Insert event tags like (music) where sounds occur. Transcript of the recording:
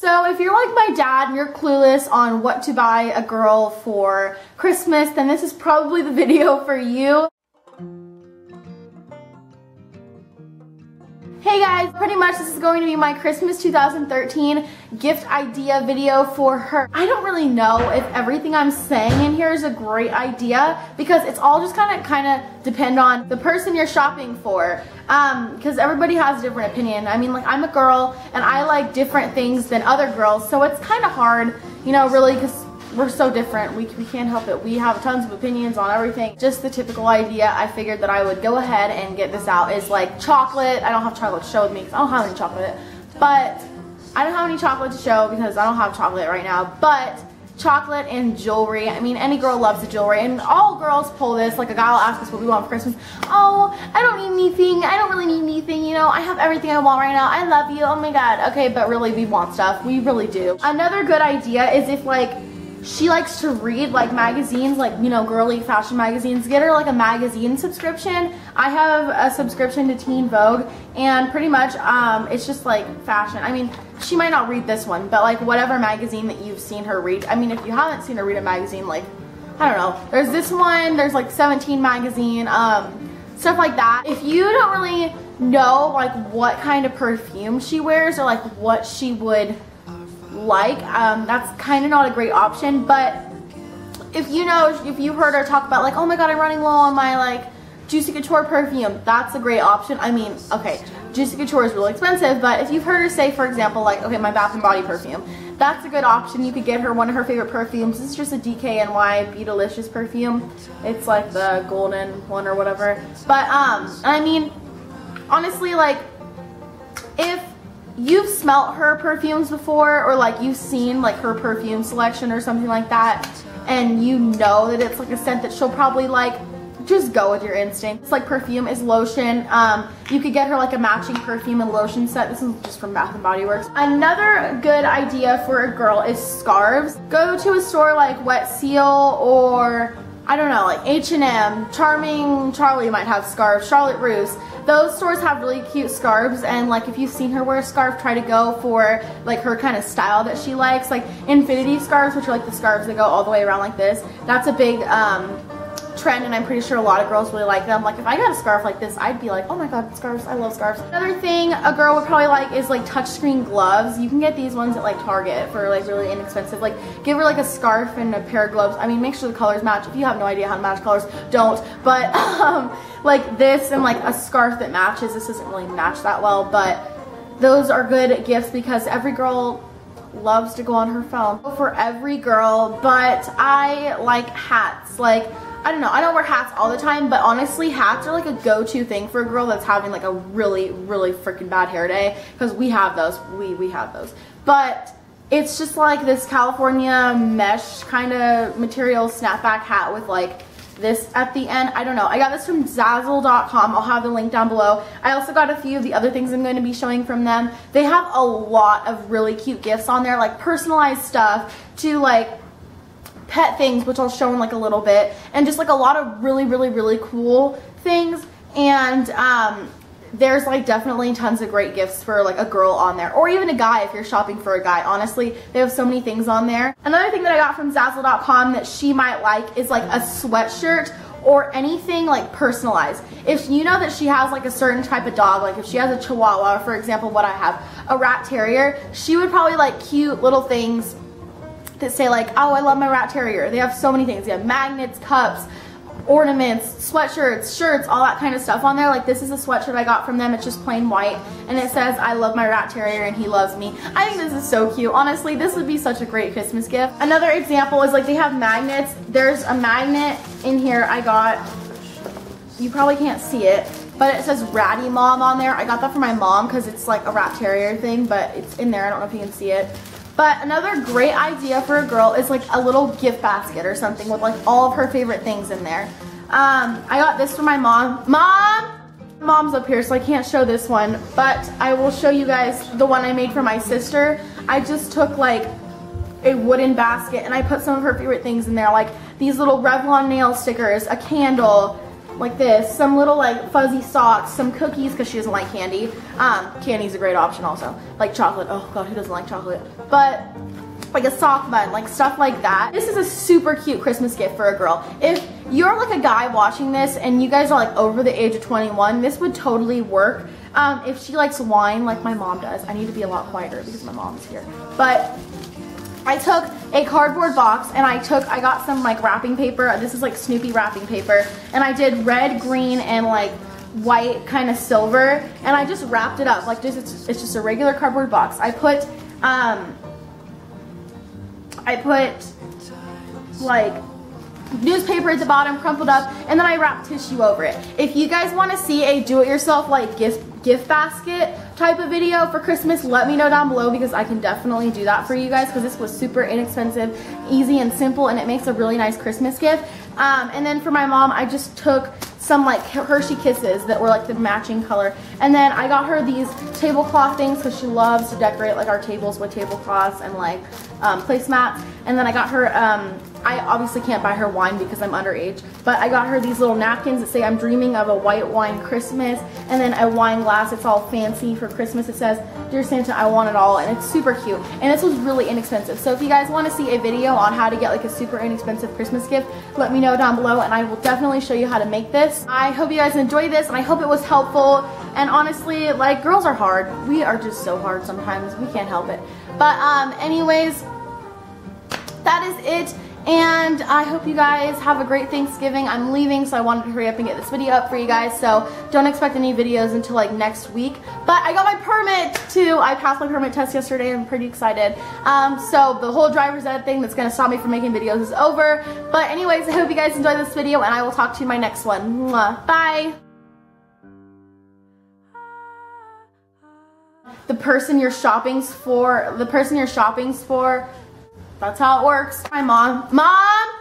So if you're like my dad and you're clueless on what to buy a girl for Christmas, then this is probably the (laughs) video for you. Hey guys, pretty much this is going to be my Christmas 2013 gift idea video for her. I don't really know if everything I'm saying in here is a great idea because it's all just kind of kind of depend on the person you're shopping for because um, everybody has a different opinion. I mean like I'm a girl and I like different things than other girls so it's kind of hard, you know, really because we're so different. We, we can't help it. We have tons of opinions on everything. Just the typical idea, I figured that I would go ahead and get this out is like chocolate. I don't have chocolate to show with me because I don't have any chocolate. But I don't have any chocolate to show because I don't have chocolate right now. But chocolate and jewelry. I mean, any girl loves the jewelry, and all girls pull this. Like, a guy will ask us what we want for Christmas. Oh, I don't need anything. I don't really need anything, you know. I have everything I want right now. I love you. Oh my god. Okay, but really, we want stuff. We really do. Another good idea is if, like, she likes to read like magazines like you know girly fashion magazines. Get her like a magazine subscription. I have a subscription to Teen Vogue and pretty much um, it's just like fashion. I mean she might not read this one but like whatever magazine that you've seen her read. I mean if you haven't seen her read a magazine like I don't know. There's this one there's like 17 magazine um, stuff like that. If you don't really know like what kind of perfume she wears or like what she would like, um, that's kind of not a great option, but if you know, if you heard her talk about like, oh my god, I'm running low on my like Juicy Couture perfume, that's a great option. I mean, okay, Juicy Couture is really expensive, but if you've heard her say, for example, like, okay, my Bath & Body perfume, that's a good option. You could get her one of her favorite perfumes. This is just a DKNY Be Delicious perfume. It's like the golden one or whatever. But, um, I mean, honestly, like, you've smelt her perfumes before or like you've seen like her perfume selection or something like that and you know that it's like a scent that she'll probably like just go with your instinct. It's like perfume is lotion. Um, you could get her like a matching perfume and lotion set. This is just from Bath & Body Works. Another good idea for a girl is scarves. Go to a store like Wet Seal or I don't know, like H&M, Charming Charlie might have scarves, Charlotte Russe. Those stores have really cute scarves and like if you've seen her wear a scarf, try to go for like her kind of style that she likes. Like infinity scarves, which are like the scarves that go all the way around like this. That's a big um, trend and I'm pretty sure a lot of girls really like them. Like if I got a scarf like this, I'd be like, oh my god, scarves, I love scarves. Another thing a girl would probably like is like touchscreen gloves. You can get these ones at like Target for like really inexpensive. Like give her like a scarf and a pair of gloves. I mean, make sure the colors match. If you have no idea how to match colors, don't. But (laughs) um, like this and like a scarf that matches. This doesn't really match that well, but those are good gifts because every girl loves to go on her phone for every girl but I like hats like I don't know, I don't wear hats all the time, but honestly, hats are like a go-to thing for a girl that's having like a really, really freaking bad hair day, because we have those, we, we have those. But it's just like this California mesh kind of material snapback hat with like this at the end. I don't know. I got this from Zazzle.com. I'll have the link down below. I also got a few of the other things I'm going to be showing from them. They have a lot of really cute gifts on there, like personalized stuff to like pet things, which I'll show in like a little bit, and just like a lot of really, really, really cool things. And um, there's like definitely tons of great gifts for like a girl on there or even a guy if you're shopping for a guy honestly they have so many things on there another thing that I got from Zazzle.com that she might like is like a sweatshirt or anything like personalized if you know that she has like a certain type of dog like if she has a chihuahua for example what I have a rat terrier she would probably like cute little things that say like, oh, I love my rat terrier. They have so many things. They have magnets, cups, ornaments, sweatshirts, shirts, all that kind of stuff on there. Like this is a sweatshirt I got from them. It's just plain white and it says, I love my rat terrier and he loves me. I think this is so cute. Honestly, this would be such a great Christmas gift. Another example is like they have magnets. There's a magnet in here I got. You probably can't see it, but it says Ratty Mom on there. I got that for my mom because it's like a rat terrier thing, but it's in there. I don't know if you can see it. But another great idea for a girl is like a little gift basket or something with like all of her favorite things in there. Um, I got this for my mom. Mom! Mom's up here so I can't show this one, but I will show you guys the one I made for my sister. I just took like a wooden basket and I put some of her favorite things in there like these little Revlon nail stickers, a candle, like this, some little like fuzzy socks, some cookies because she doesn't like candy. Um, candy's a great option also. Like chocolate. Oh god, who doesn't like chocolate? But like a sock bun, like stuff like that. This is a super cute Christmas gift for a girl. If you're like a guy watching this and you guys are like over the age of 21, this would totally work. Um, if she likes wine like my mom does, I need to be a lot quieter because my mom's here. But I took a cardboard box and I took, I got some like wrapping paper. This is like Snoopy wrapping paper. And I did red, green, and like white kind of silver. And I just wrapped it up. Like just, it's, it's just a regular cardboard box. I put, um, I put like newspaper at the bottom crumpled up and then I wrapped tissue over it. If you guys want to see a do-it-yourself like gift gift basket type of video for Christmas, let me know down below because I can definitely do that for you guys because this was super inexpensive, easy and simple and it makes a really nice Christmas gift. Um, and then for my mom, I just took some like Hershey Kisses that were like the matching color. And then I got her these tablecloth things because she loves to decorate like our tables with tablecloths and like um, placemats. And then I got her um, I obviously can't buy her wine because I'm underage, but I got her these little napkins that say I'm dreaming of a white wine Christmas, and then a wine glass. It's all fancy for Christmas. It says, Dear Santa, I want it all, and it's super cute. And this was really inexpensive. So if you guys want to see a video on how to get like a super inexpensive Christmas gift, let me know down below, and I will definitely show you how to make this. I hope you guys enjoyed this, and I hope it was helpful. And honestly, like, girls are hard. We are just so hard sometimes. We can't help it. But um, anyways, that is it. And I hope you guys have a great Thanksgiving. I'm leaving, so I wanted to hurry up and get this video up for you guys. So don't expect any videos until like next week. But I got my permit too. I passed my permit test yesterday. I'm pretty excited. Um, so the whole driver's ed thing that's going to stop me from making videos is over. But anyways, I hope you guys enjoyed this video, and I will talk to you in my next one. Bye. The person you're shopping's for, the person you're shopping's for, that's how it works. My mom. Mom!